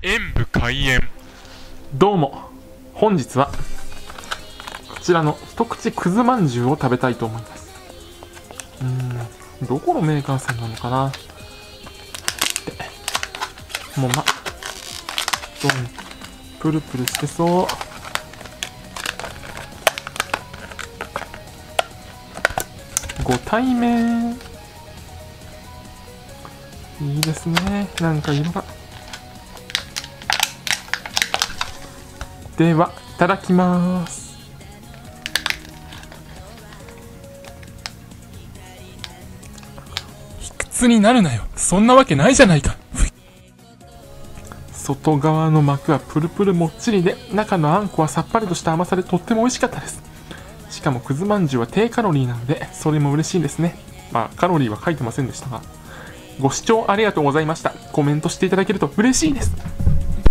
演武開演。どうも。本日はこちらの一口くずまんじゅうを食べたいと思います。うんどこのメーカーさんなのかな。でもうまどうプルプルしてそう。ご対面。いいですね。なんか色がではいただきます。卑屈になるなよ。そんなわけないじゃないか。外側の膜はプルプルもっちりで中のあんこはさっぱりとした甘さでとっても美味しかったです。しかもくずまんじゅうは低カロリーなのでそれも嬉しいですね。まあカロリーは書いてませんでしたがご視聴ありがとうございました。コメントしていただけると嬉しいです。